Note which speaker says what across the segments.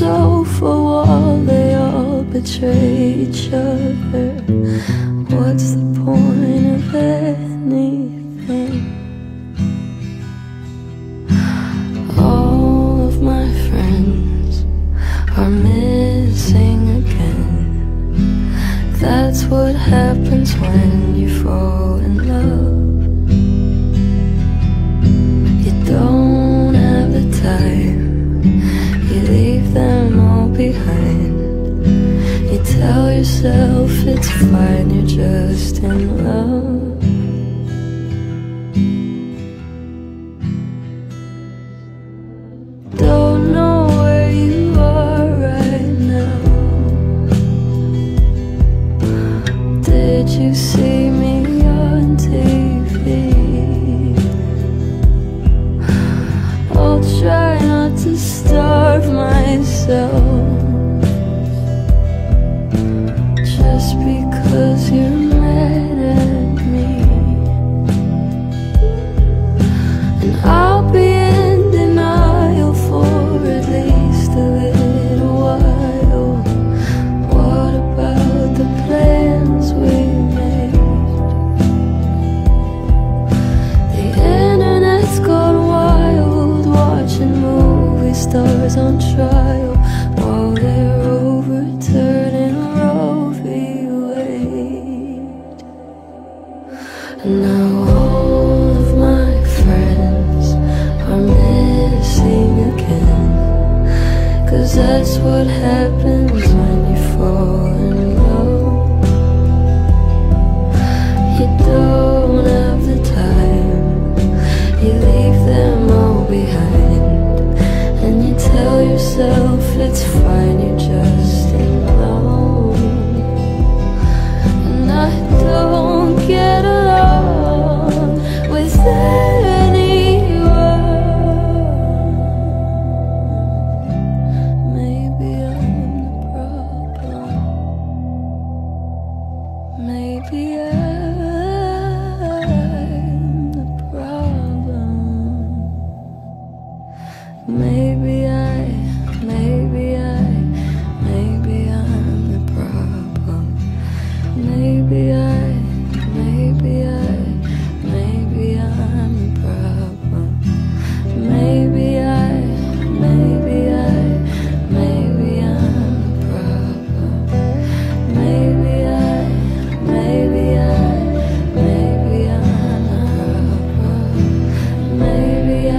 Speaker 1: sofa wall They all betray each other What's the point of anything? All of my friends are missing again That's what happens when you fall find you just in love. Don't know where you are right now. Did you see me on TV? I'll try not to starve myself. Just because was you. that's what happens.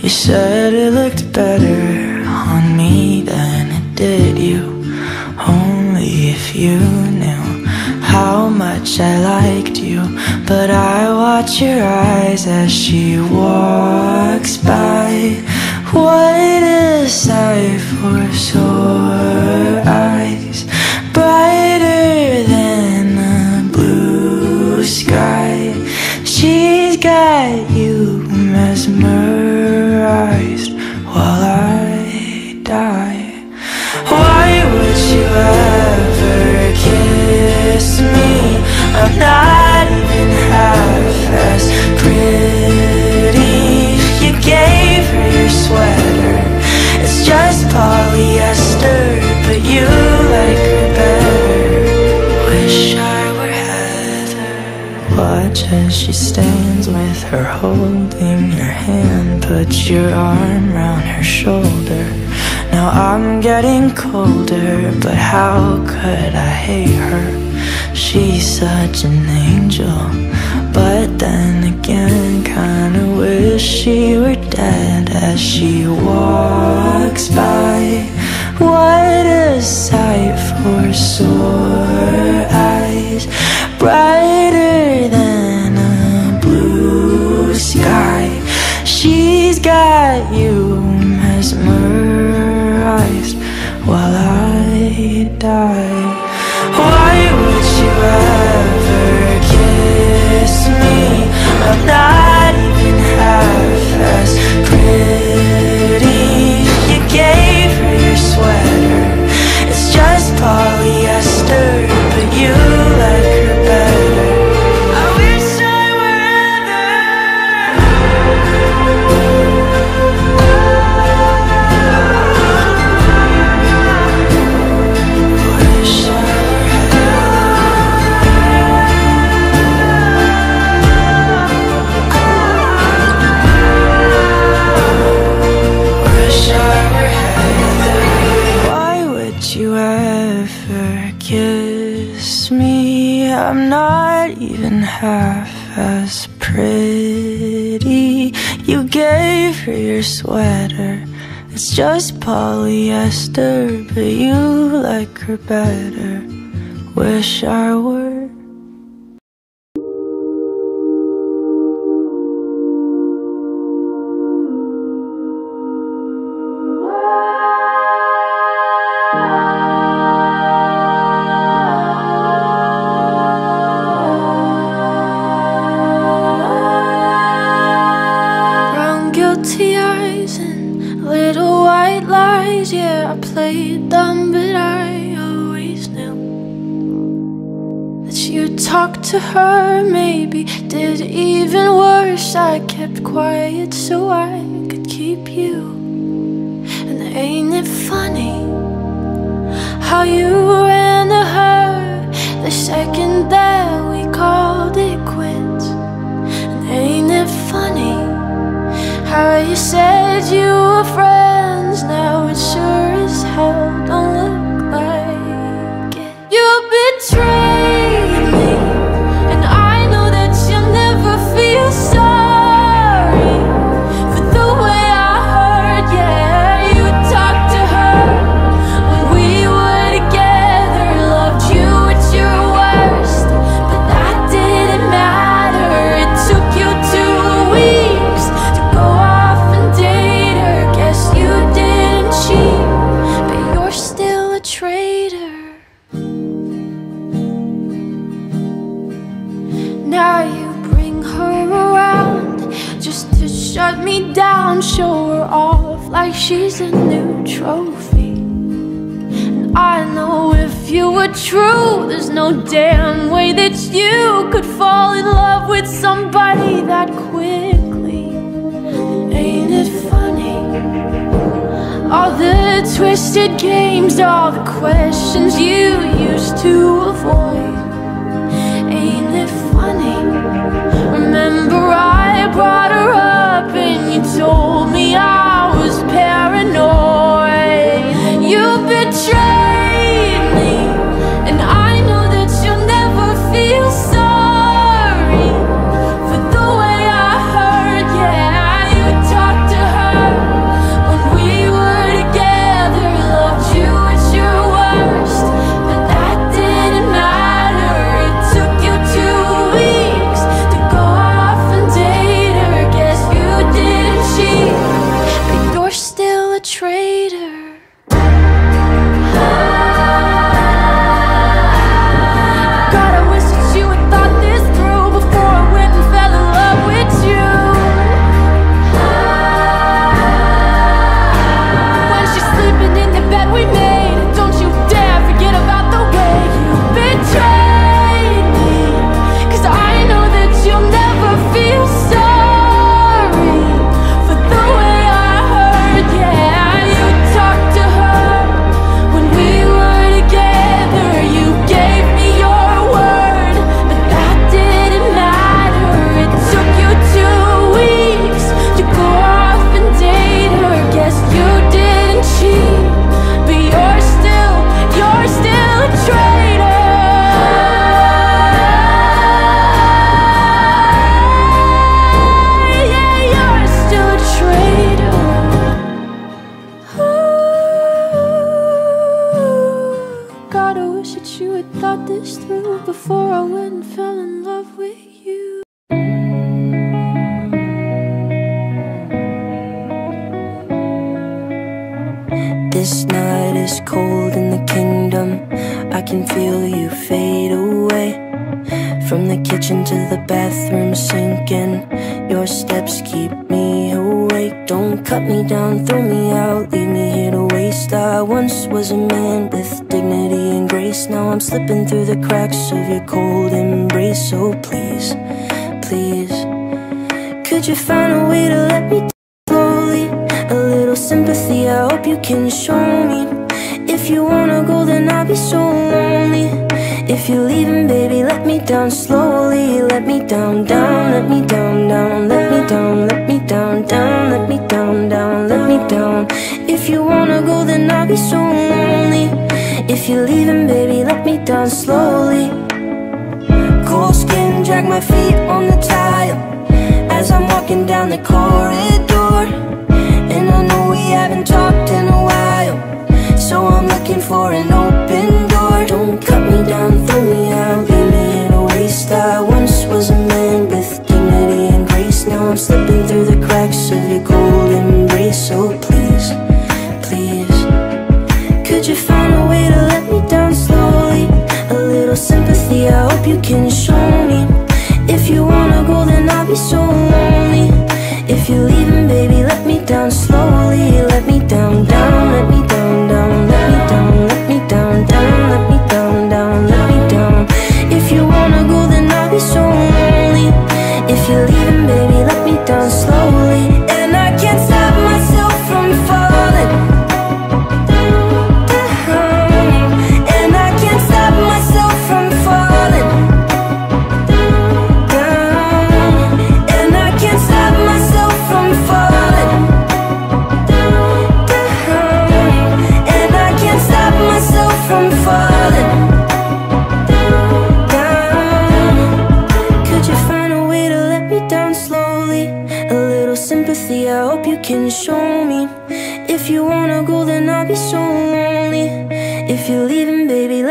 Speaker 1: You
Speaker 2: said it looked better on me than it did you. Only if you knew how much I liked you. But I watch your eyes as she walks by. What a sight for sore eyes. Her holding your hand Put your arm around her shoulder. Now I'm getting colder But how could I hate her? She's such an angel. But then again Kinda wish she were dead As she walks by. What a sight for sore eyes. Brighter die You gave her your sweater. It's just polyester, but you like her better. Wish I were.
Speaker 1: To her. Maybe did even worse. I kept quiet so I could keep you. And ain't it funny Now you bring her around just to shut me down, show her off like she's a new trophy. And I know if you were true, there's no damn way that you could fall in love with somebody that quickly. Ain't it funny? All the twisted games, all the questions you used to avoid. Kitchen to the bathroom sinking. Your steps keep me awake. Don't cut me down, throw me out, leave me here to waste. I once was a man with dignity and grace. Now I'm slipping through the cracks of your cold embrace. So please, please, could you find a way to let me? Down slowly? A little sympathy I hope you can show me If you wanna go then I'll be so lonely If you're leaving baby let me down slowly Let me down, down, let me down, down. Let me down, let me down, down Let me down, down, let me down. If you wanna go then I'll be so lonely. If you're leaving baby let me down slowly. Cold skin, drag my feet on the tile As I'm walking down the corridor. And I know we haven't talked in a